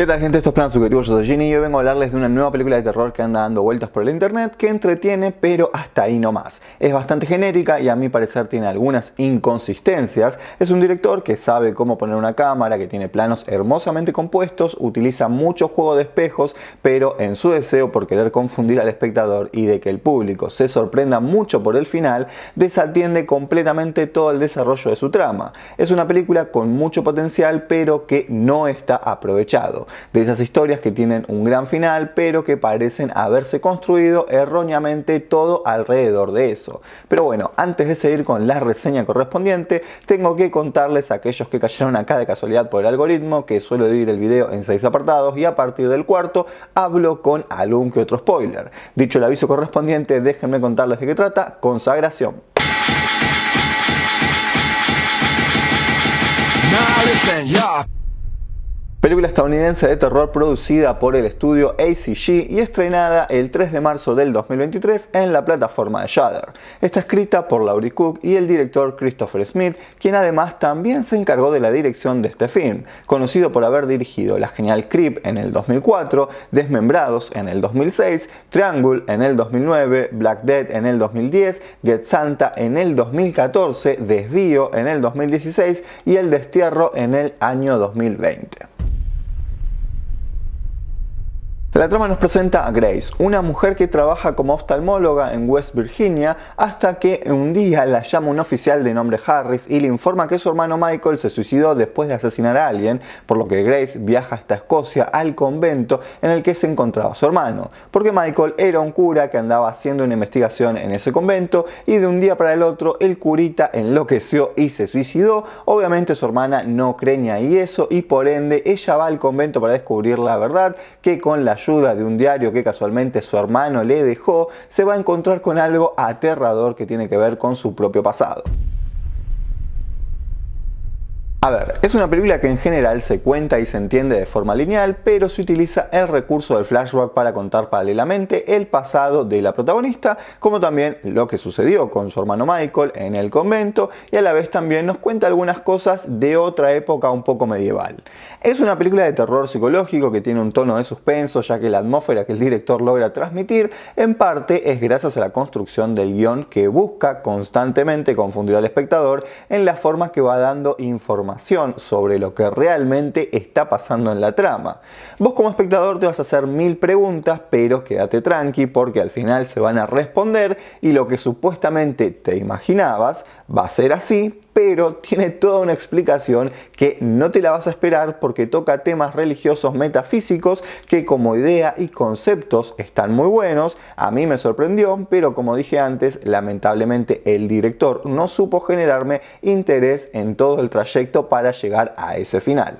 ¿Qué tal gente? Esto es Plan Subjetivo, yo soy Ginny y hoy vengo a hablarles de una nueva película de terror que anda dando vueltas por el internet que entretiene pero hasta ahí no más. Es bastante genérica y a mi parecer tiene algunas inconsistencias. Es un director que sabe cómo poner una cámara, que tiene planos hermosamente compuestos, utiliza mucho juego de espejos, pero en su deseo por querer confundir al espectador y de que el público se sorprenda mucho por el final, desatiende completamente todo el desarrollo de su trama. Es una película con mucho potencial pero que no está aprovechado de esas historias que tienen un gran final, pero que parecen haberse construido erróneamente todo alrededor de eso. Pero bueno, antes de seguir con la reseña correspondiente, tengo que contarles a aquellos que cayeron acá de casualidad por el algoritmo que suelo dividir el video en seis apartados y a partir del cuarto hablo con algún que otro spoiler. Dicho el aviso correspondiente, déjenme contarles de qué trata Consagración. Película estadounidense de terror producida por el estudio ACG y estrenada el 3 de marzo del 2023 en la plataforma de Shudder. Está escrita por Laurie Cook y el director Christopher Smith, quien además también se encargó de la dirección de este film, conocido por haber dirigido la genial Creep en el 2004, Desmembrados en el 2006, Triangle en el 2009, Black Dead en el 2010, Get Santa en el 2014, Desvío en el 2016 y El Destierro en el año 2020. La trama nos presenta a Grace, una mujer que trabaja como oftalmóloga en West Virginia hasta que un día la llama un oficial de nombre Harris y le informa que su hermano Michael se suicidó después de asesinar a alguien, por lo que Grace viaja hasta Escocia al convento en el que se encontraba su hermano, porque Michael era un cura que andaba haciendo una investigación en ese convento y de un día para el otro el curita enloqueció y se suicidó. Obviamente su hermana no ni ahí eso y por ende ella va al convento para descubrir la verdad que con la ayuda de un diario que casualmente su hermano le dejó, se va a encontrar con algo aterrador que tiene que ver con su propio pasado. A ver, es una película que en general se cuenta y se entiende de forma lineal, pero se utiliza el recurso del flashback para contar paralelamente el pasado de la protagonista, como también lo que sucedió con su hermano Michael en el convento, y a la vez también nos cuenta algunas cosas de otra época un poco medieval. Es una película de terror psicológico que tiene un tono de suspenso, ya que la atmósfera que el director logra transmitir en parte es gracias a la construcción del guion que busca constantemente confundir al espectador en la forma que va dando información sobre lo que realmente está pasando en la trama. Vos como espectador te vas a hacer mil preguntas, pero quédate tranqui porque al final se van a responder y lo que supuestamente te imaginabas va a ser así, pero tiene toda una explicación que no te la vas a esperar porque toca temas religiosos metafísicos que como idea y conceptos están muy buenos. A mí me sorprendió, pero como dije antes, lamentablemente el director no supo generarme interés en todo el trayecto para llegar a ese final.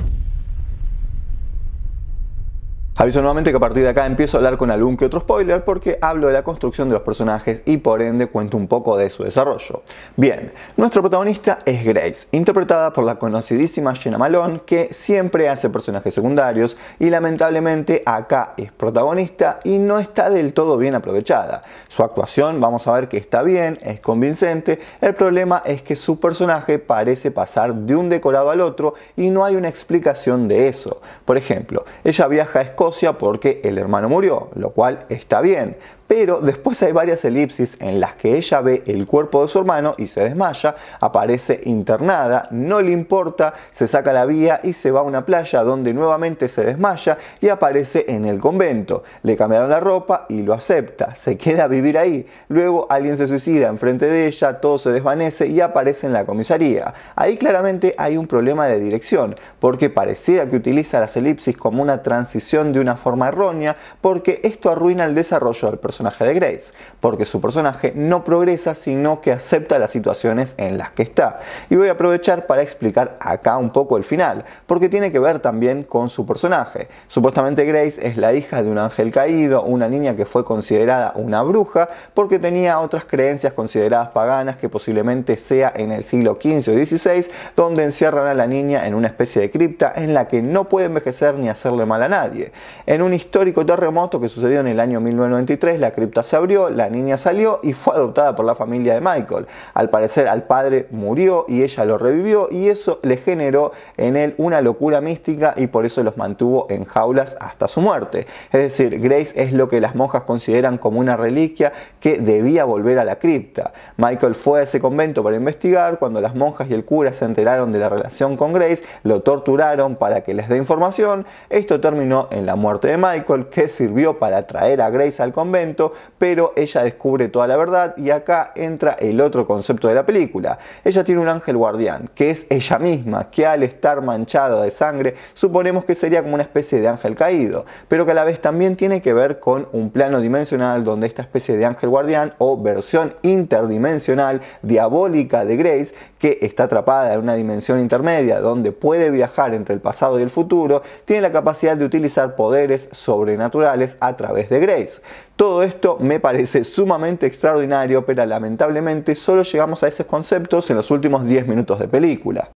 Aviso nuevamente que a partir de acá empiezo a hablar con algún que otro spoiler porque hablo de la construcción de los personajes y por ende cuento un poco de su desarrollo. Bien, nuestra protagonista es Grace, interpretada por la conocidísima Jenna Malone que siempre hace personajes secundarios y lamentablemente acá es protagonista y no está del todo bien aprovechada. Su actuación vamos a ver que está bien, es convincente, el problema es que su personaje parece pasar de un decorado al otro y no hay una explicación de eso. Por ejemplo, ella viaja a Escocia porque el hermano murió, lo cual está bien, pero después hay varias elipsis en las que ella ve el cuerpo de su hermano y se desmaya, aparece internada, no le importa, se saca la vía y se va a una playa donde nuevamente se desmaya y aparece en el convento. Le cambiaron la ropa y lo acepta, se queda a vivir ahí. Luego alguien se suicida enfrente de ella, todo se desvanece y aparece en la comisaría. Ahí claramente hay un problema de dirección, porque pareciera que utiliza las elipsis como una transición de una forma errónea, porque esto arruina el desarrollo del personaje de Grace, porque su personaje no progresa sino que acepta las situaciones en las que está. Y voy a aprovechar para explicar acá un poco el final, porque tiene que ver también con su personaje. Supuestamente Grace es la hija de un ángel caído, una niña que fue considerada una bruja porque tenía otras creencias consideradas paganas que posiblemente sea en el siglo XV o XVI, donde encierran a la niña en una especie de cripta en la que no puede envejecer ni hacerle mal a nadie. En un histórico terremoto que sucedió en el año 1993, la cripta se abrió, la niña salió y fue adoptada por la familia de Michael. Al parecer al padre murió y ella lo revivió y eso le generó en él una locura mística y por eso los mantuvo en jaulas hasta su muerte. Es decir, Grace es lo que las monjas consideran como una reliquia que debía volver a la cripta. Michael fue a ese convento para investigar, cuando las monjas y el cura se enteraron de la relación con Grace, lo torturaron para que les dé información. Esto terminó en la muerte de Michael, que sirvió para traer a Grace al convento, pero ella descubre toda la verdad y acá entra el otro concepto de la película. Ella tiene un ángel guardián, que es ella misma, que al estar manchada de sangre, suponemos que sería como una especie de ángel caído, pero que a la vez también tiene que ver con un plano dimensional donde esta especie de ángel guardián o versión interdimensional diabólica de Grace, que está atrapada en una dimensión intermedia donde puede viajar entre el pasado y el futuro, tiene la capacidad de utilizar poderes sobrenaturales a través de Grace. Todo esto me parece sumamente extraordinario, pero lamentablemente solo llegamos a esos conceptos en los últimos 10 minutos de película.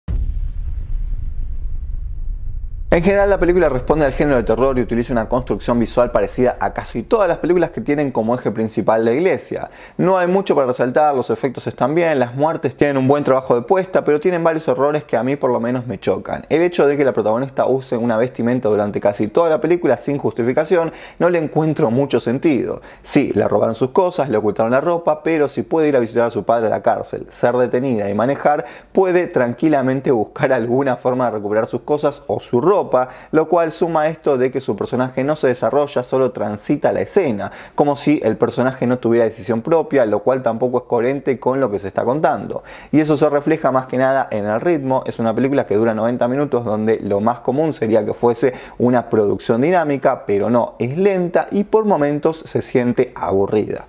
En general la película responde al género de terror y utiliza una construcción visual parecida a casi todas las películas que tienen como eje principal la iglesia. No hay mucho para resaltar, los efectos están bien, las muertes tienen un buen trabajo de puesta, pero tienen varios errores que a mí por lo menos me chocan. El hecho de que la protagonista use una vestimenta durante casi toda la película sin justificación no le encuentro mucho sentido. Sí, le robaron sus cosas, le ocultaron la ropa, pero si puede ir a visitar a su padre a la cárcel, ser detenida y manejar, puede tranquilamente buscar alguna forma de recuperar sus cosas o su ropa lo cual suma esto de que su personaje no se desarrolla, solo transita la escena, como si el personaje no tuviera decisión propia, lo cual tampoco es coherente con lo que se está contando. Y eso se refleja más que nada en el ritmo, es una película que dura 90 minutos donde lo más común sería que fuese una producción dinámica, pero no, es lenta y por momentos se siente aburrida.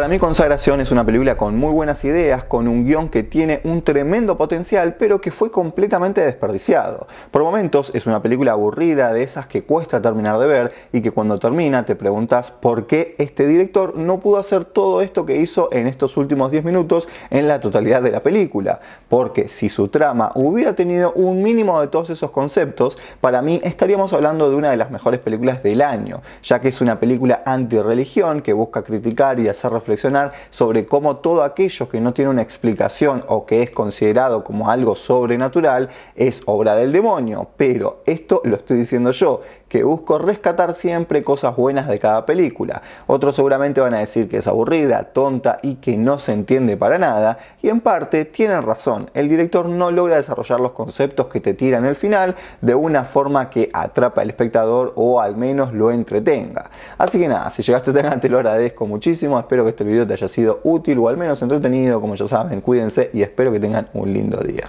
Para mí Consagración es una película con muy buenas ideas, con un guion que tiene un tremendo potencial, pero que fue completamente desperdiciado. Por momentos es una película aburrida, de esas que cuesta terminar de ver y que cuando termina te preguntas por qué este director no pudo hacer todo esto que hizo en estos últimos 10 minutos en la totalidad de la película. Porque si su trama hubiera tenido un mínimo de todos esos conceptos, para mí estaríamos hablando de una de las mejores películas del año, ya que es una película anti-religión que busca criticar y hacer reflexionar sobre cómo todo aquello que no tiene una explicación o que es considerado como algo sobrenatural es obra del demonio. Pero esto lo estoy diciendo yo, que busco rescatar siempre cosas buenas de cada película. Otros seguramente van a decir que es aburrida, tonta y que no se entiende para nada, y en parte tienen razón, el director no logra desarrollar los conceptos que te tira en el final de una forma que atrapa al espectador o al menos lo entretenga. Así que nada, si llegaste tan acá lo agradezco muchísimo, espero que este video te haya sido útil o al menos entretenido, como ya saben, cuídense y espero que tengan un lindo día.